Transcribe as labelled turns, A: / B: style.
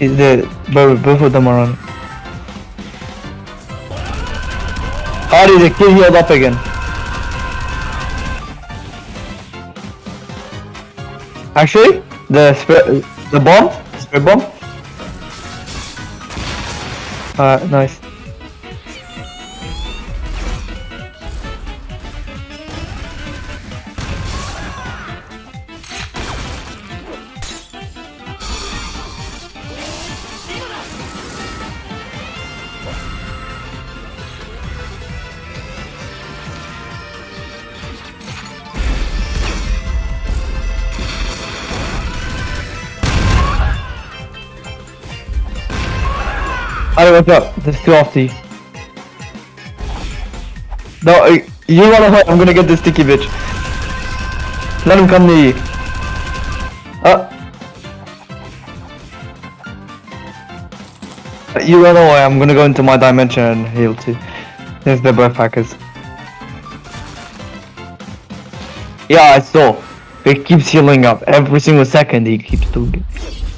A: Is the both, both of them are on. Hardy, the kid healed up again. Actually, the the bomb, spray bomb. Uh, nice. Alright, what's up? There's two off T. No, you away. I'm gonna get this sticky bitch. Let him come near you. Uh. You run away. I'm gonna go into my dimension and heal too. There's the breath packers. Yeah, I saw. He keeps healing up every single second. He keeps doing it.